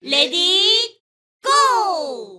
Ready, Go!